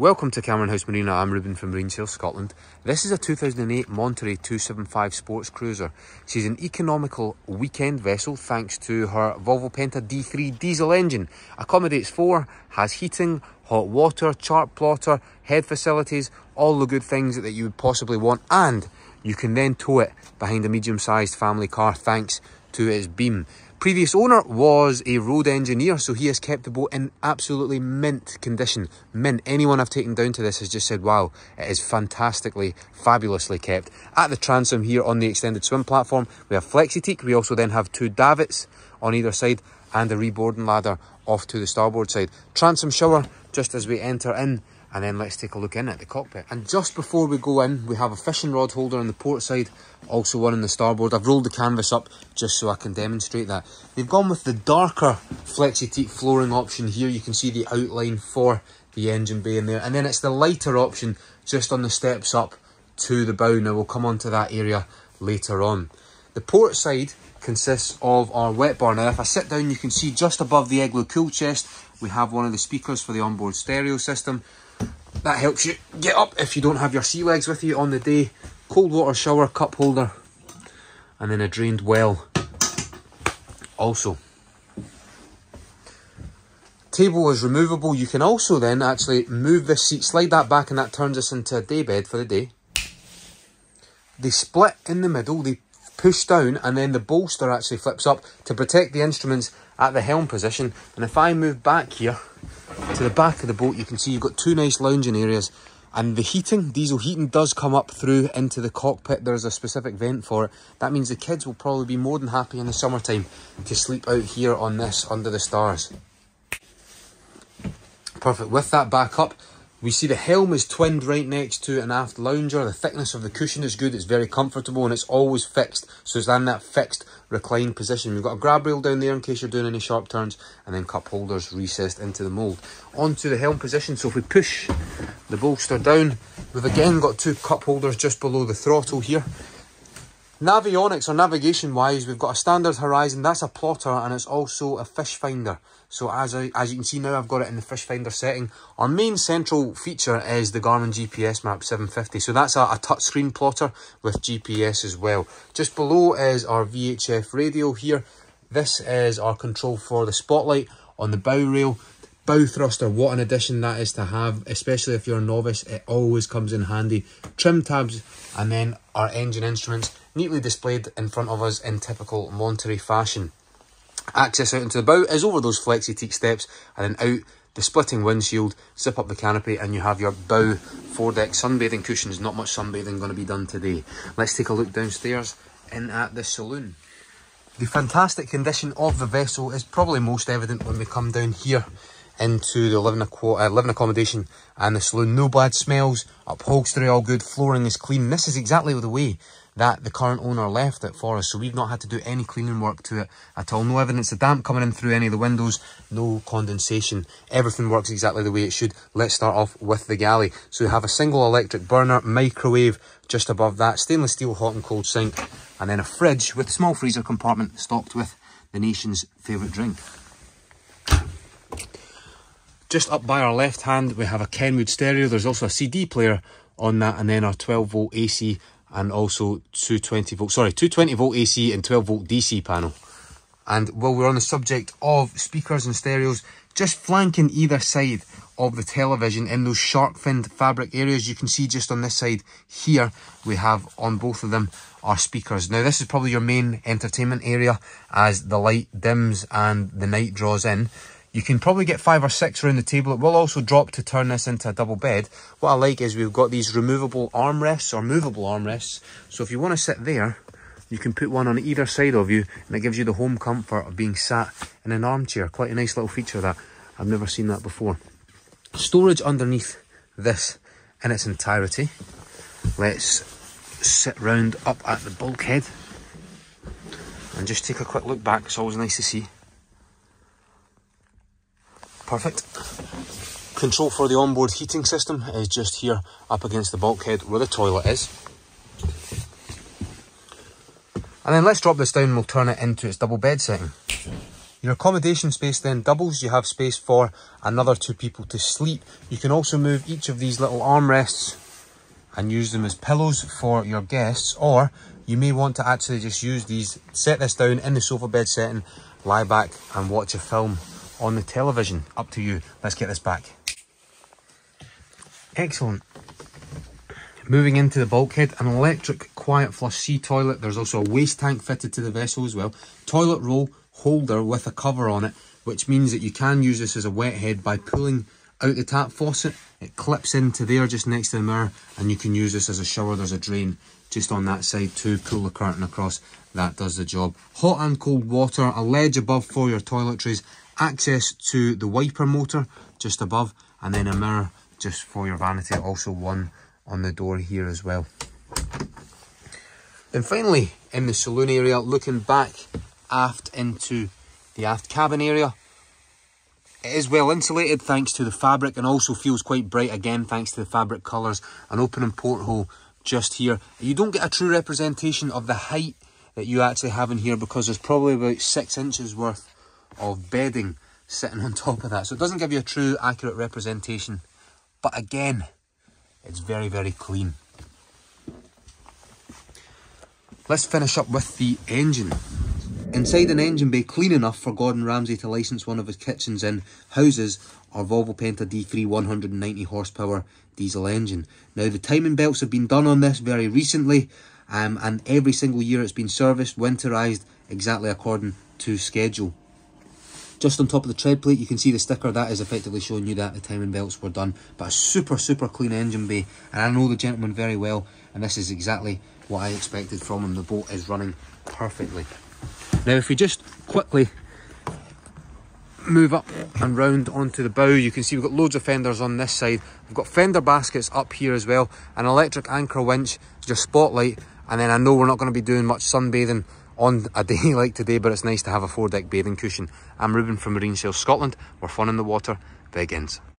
Welcome to Cameron House Marina, I'm Ruben from Marine Sales Scotland. This is a 2008 Monterey 275 Sports Cruiser. She's an economical weekend vessel thanks to her Volvo Penta D3 diesel engine. Accommodates four, has heating, hot water, chart plotter, head facilities, all the good things that you would possibly want and you can then tow it behind a medium-sized family car thanks to its beam. Previous owner was a road engineer, so he has kept the boat in absolutely mint condition. Mint. Anyone I've taken down to this has just said, wow, it is fantastically, fabulously kept. At the transom here on the extended swim platform, we have Flexi-Teak. We also then have two davits on either side and a reboarding ladder off to the starboard side. Transom shower just as we enter in and then let's take a look in at the cockpit. And just before we go in, we have a fishing rod holder on the port side, also one on the starboard. I've rolled the canvas up just so I can demonstrate that. They've gone with the darker Flexi-Teak flooring option here. You can see the outline for the engine bay in there. And then it's the lighter option just on the steps up to the bow. Now we'll come on to that area later on. The port side consists of our wet bar. Now if I sit down you can see just above the igloo cool chest we have one of the speakers for the onboard stereo system. That helps you get up if you don't have your sea legs with you on the day. Cold water shower cup holder and then a drained well also. Table is removable. You can also then actually move this seat, slide that back and that turns us into a day bed for the day. They split in the middle, they push down and then the bolster actually flips up to protect the instruments at the helm position. And if I move back here to the back of the boat, you can see you've got two nice lounging areas and the heating, diesel heating does come up through into the cockpit. There's a specific vent for it. That means the kids will probably be more than happy in the summertime to sleep out here on this under the stars. Perfect. With that back up, we see the helm is twinned right next to an aft lounger. The thickness of the cushion is good. It's very comfortable and it's always fixed. So it's in that fixed reclined position. We've got a grab rail down there in case you're doing any sharp turns and then cup holders recessed into the mould. Onto the helm position. So if we push the bolster down, we've again got two cup holders just below the throttle here. Navionics or navigation wise, we've got a standard horizon, that's a plotter and it's also a fish finder. So as, I, as you can see now, I've got it in the fish finder setting. Our main central feature is the Garmin GPS Map 750. So that's a, a touchscreen plotter with GPS as well. Just below is our VHF radio here. This is our control for the spotlight on the bow rail bow thruster what an addition that is to have especially if you're a novice it always comes in handy trim tabs and then our engine instruments neatly displayed in front of us in typical Monterey fashion. Access out into the bow is over those flexi-teak steps and then out the splitting windshield. Zip up the canopy and you have your bow foredeck sunbathing cushions. Not much sunbathing going to be done today. Let's take a look downstairs in at the saloon. The fantastic condition of the vessel is probably most evident when we come down here into the living, uh, living accommodation and the saloon. No bad smells, upholstery all good, flooring is clean. This is exactly the way that the current owner left it for us. So we've not had to do any cleaning work to it at all. No evidence of damp coming in through any of the windows, no condensation. Everything works exactly the way it should. Let's start off with the galley. So we have a single electric burner, microwave just above that, stainless steel hot and cold sink, and then a fridge with a small freezer compartment stocked with the nation's favourite drink. Just up by our left hand, we have a Kenwood stereo. There's also a CD player on that, and then our 12 volt AC and also 220 volt, sorry, 220 volt AC and 12 volt DC panel. And while we're on the subject of speakers and stereos, just flanking either side of the television in those shark finned fabric areas, you can see just on this side here, we have on both of them our speakers. Now this is probably your main entertainment area as the light dims and the night draws in. You can probably get five or six around the table. It will also drop to turn this into a double bed. What I like is we've got these removable armrests or movable armrests. So if you want to sit there, you can put one on either side of you and it gives you the home comfort of being sat in an armchair. Quite a nice little feature that. I've never seen that before. Storage underneath this in its entirety. Let's sit round up at the bulkhead and just take a quick look back. It's always nice to see. Perfect. Control for the onboard heating system is just here up against the bulkhead where the toilet is. And then let's drop this down and we'll turn it into its double bed setting. Your accommodation space then doubles. You have space for another two people to sleep. You can also move each of these little armrests and use them as pillows for your guests or you may want to actually just use these, set this down in the sofa bed setting, lie back and watch a film on the television. Up to you. Let's get this back. Excellent. Moving into the bulkhead, an electric quiet flush sea toilet. There's also a waste tank fitted to the vessel as well. Toilet roll holder with a cover on it, which means that you can use this as a wet head by pulling out the tap faucet. It clips into there just next to the mirror and you can use this as a shower. There's a drain just on that side to pull the curtain across. That does the job. Hot and cold water, a ledge above for your toiletries, access to the wiper motor just above and then a mirror just for your vanity. Also one on the door here as well. Then finally, in the saloon area, looking back aft into the aft cabin area. It is well insulated thanks to the fabric and also feels quite bright again thanks to the fabric colours. An opening porthole just here. You don't get a true representation of the height that you actually have in here because there's probably about six inches worth of bedding sitting on top of that. So it doesn't give you a true accurate representation. But again, it's very, very clean. Let's finish up with the engine. Inside an engine bay clean enough for Gordon Ramsay to license one of his kitchens in houses our Volvo Penta D3 190 horsepower diesel engine. Now the timing belts have been done on this very recently um, and every single year it's been serviced, winterized exactly according to schedule. Just on top of the tread plate you can see the sticker that is effectively showing you that the timing belts were done but a super super clean engine bay and I know the gentleman very well and this is exactly what I expected from him. The boat is running perfectly. Now if we just quickly move up and round onto the bow you can see we've got loads of fenders on this side we've got fender baskets up here as well an electric anchor winch your spotlight and then I know we're not going to be doing much sunbathing on a day like today but it's nice to have a foredeck bathing cushion. I'm Ruben from Marine Sales Scotland. Where fun in the water. Begins